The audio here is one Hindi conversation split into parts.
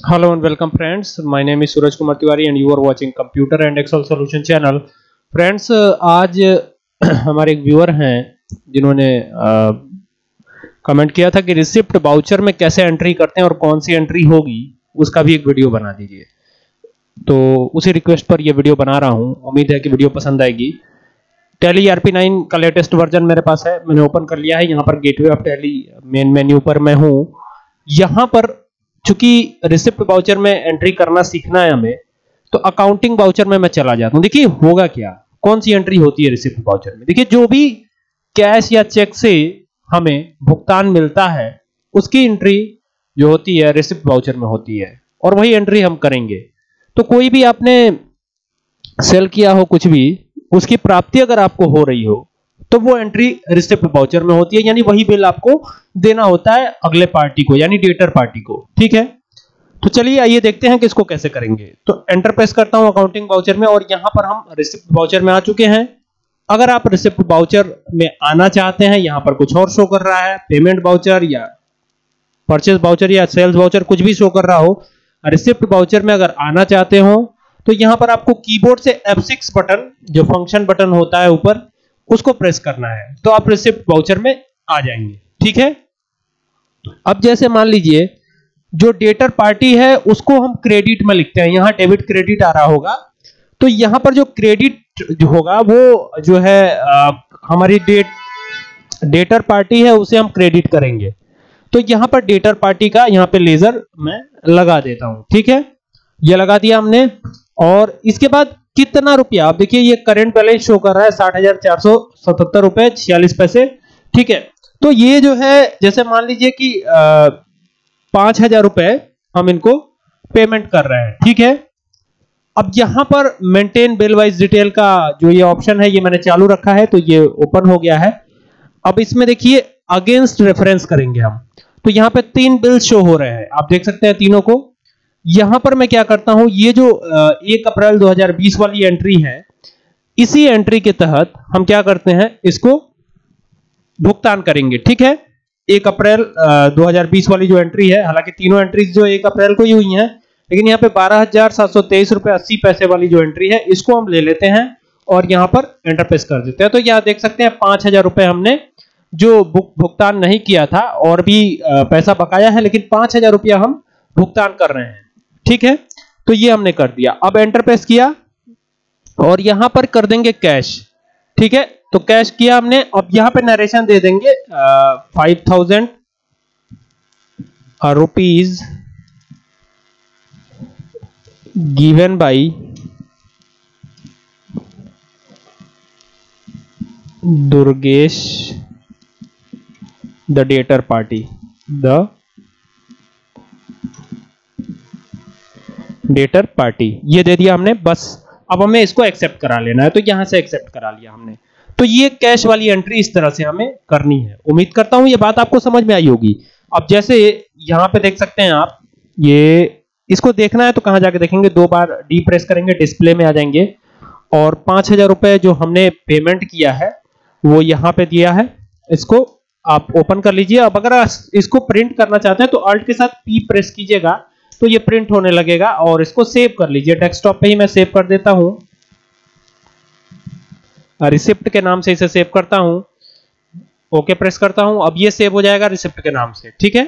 Hello and welcome, friends. My name is Suraj Kumar Tiwari and you are watching Computer and Excel Solution channel. Friends, आज हमारे एक व्यूअर हैं जिन्होंने कमेंट किया था कि रिसिप्ट बाउचर में कैसे एंट्री करते हैं और कौन सी एंट्री होगी, उसका भी एक वीडियो बना दीजिए। तो उसी रिक्वेस्ट पर यह वीडियो बना रहा हूँ। उम्मीद है कि वीडियो पसंद आएगी। टैली आरपी नाइन का लेटेस्ट वर्जन मेरे पास है। मैंने ओपन कर लिया है। यहाँ पर gateway of Tally main menu पर मैं हूँ। यहाँ पर चूँकि रिसिप्ट बाउचर में एंट्री करना सीखना है हमें तो अकाउंटिंग बाउचर में मैं चला जाता हूँ। देखिए, होगा क्या? कौन सी एंट्री होती है रिसिप्ट बाउचर में? देखिए, जो भी कैश या चेक से हमें भुगतान मिलता है, उसकी एंट्री जो होती है, रिसिप्ट बाउचर में होती है, और वही एंट्री हम करेंगे। तो कोई भी आपने सेल किया हो कुछ भी, उसकी प्राप्ति अगर आपको हो रही हो तो वो एंट्री रिसिप्ट बाउचर में होती है, यानी वही बिल आपको देना होता है अगले पार्टी को, यानी डेटर पार्टी को, ठीक है? तो चलिए आइए देखते हैं कि इसको कैसे करेंगे। तो एंटर प्रेस करता हूँ अकाउंटिंग बाउचर में और यहाँ पर हम रिसिप्ट बाउचर में आ चुके हैं। अगर आप रिसिप्ट बाउचर में आना चाहते हैं, यहाँ पर कुछ और शो कर रहा है पेमेंट बाउचर या परचेज बाउचर या सेल्स बाउचर कुछ भी शो कर रहा हो रिसिप्ट बाउचर में अगर आना चाहते हो तो यहाँ पर आपको कीबोर्ड से F6 बटन जो फ़ंक्शन बटन होता है ऊपर उसको प्रेस करना है। तो आप रिसिप्ट वाउचर में आ जाएँगे। ठीक है? अब जैसे मान लीजिए जो डेटर पार्टी है उसको हम क्रेडिट में लिखते हैं। यहाँ डेबिट क्रेडिट आ रहा होगा। तो यहाँ पर जो क्रेडिट जो होगा वो जो है आ, हमारी डेट डेटर पार्टी है उसे हम क्रेडिट करेंगे। तो यहाँ पर डेटर पार्टी का यहाँ पे लेजर मैं लगा देता हूँ। ठीक है? ये लगा दिया हमने। और इसके बाद कितना रुपया? आप देखिए, ये करंट बैलेंस शो कर रहा है साठ हज़ार चार सौ सतहत्तर रुपए, छियालीस पैसे। ठीक है? तो ये जो है, जैसे मान लीजिए कि पाँच हज़ार रुपए हम इनको पेमेंट कर रहे हैं। ठीक है? अब यहाँ पर मेंटेन बिल वाइज डिटेल का जो ये ऑप्शन है, ये मैंने चालू रखा है तो ये ओपन हो गया है। अब इसमें देखिए अगेंस्ट रेफरेंस करेंगे हम। तो यहाँ पे तीन बिल शो हो रहे हैं। आप देख सकते हैं तीनों को। यहाँ पर मैं क्या करता हूँ, ये जो एक अप्रैल 2020 वाली एंट्री है, इसी एंट्री के तहत हम क्या करते हैं, इसको भुगतान करेंगे, ठीक है? एक अप्रैल 2020 वाली जो एंट्री है, हालाँकि तीनों एंट्रीज जो एक अप्रैल को ही हुई हैं, लेकिन यहाँ पे बारह हज़ार सात सौ तेईस रुपए अस्सी पैसे वाली जो एंट्री है, इसको हम ले लेते हैं और यहाँ पर एंटर प्रेस कर देते हैं। तो यहाँ देख सकते हैं, पाँच हज़ार रुपए हमने जो भुगतान नहीं किया था, और भी पैसा बकाया है, लेकिन पाँच हज़ार रुपया हम भुगतान कर रहे हैं। ठीक है? तो ये हमने कर दिया। अब एंटर प्रेस किया और यहाँ पर कर देंगे कैश ठीक है? तो कैश किया हमने। अब यहाँ पे नरेशन दे देंगे five thousand rupees given by Durgesh the debtor party the debtor party. ये दे दिया हमने, बस। अब हमें इसको एक्सेप्ट करा लेना है। तो यहाँ से एक्सेप्ट करा लिया हमने। तो ये कैश वाली एंट्री इस तरह से हमें करनी है। उम्मीद करता हूँ ये बात आपको समझ में आई होगी। अब जैसे यहाँ पे देख सकते हैं आप, ये इसको देखना है तो कहाँ जाके देखेंगे? दो बार डी प्रेस करेंगे डिस्प्ले में आ जाएँगे। और पाँच हज़ार रुपए जो हमने पेमेंट किया है, वो यहाँ पे दिया है। इसको आप ओपन कर लीजिए। अब अगर इसको प्रिंट करना चाहते हैं तो अल्ट के साथ पी प्रेस कीजिएगा। तो ये प्रिंट होने लगेगा और इसको सेव कर लीजिए। डेस्कटॉप पे ही मैं सेव कर देता हूँ। रिसिप्ट के नाम से इसे सेव करता हूँ। ओके प्रेस करता हूँ। अब ये सेव हो जाएगा रिसिप्ट के नाम से। ठीक है?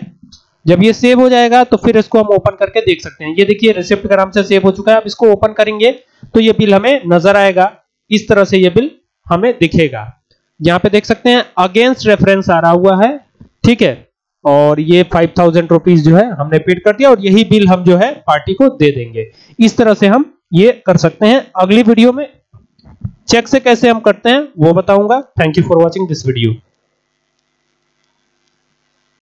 जब ये सेव हो जाएगा तो फिर इसको हम ओपन करके देख सकते हैं। ये देखिए रिसिप्ट के नाम से सेव हो चुका है। अब इसको ओपन करेंगे तो ये बिल हमें नज़र आएगा। इस तरह से ये बिल हमें दिखेगा। यहाँ पे देख सकते हैं अगेंस्ट रेफरेंस आ रहा हुआ है। ठीक है? और ये फाइव थाउज़ेंड रुपीज़ जो है हमने पेड कर दिया और यही बिल हम जो है पार्टी को दे देंगे। इस तरह से हम ये कर सकते हैं। अगली वीडियो में चेक से कैसे हम करते हैं वो बताऊँगा। Thank you for watching this video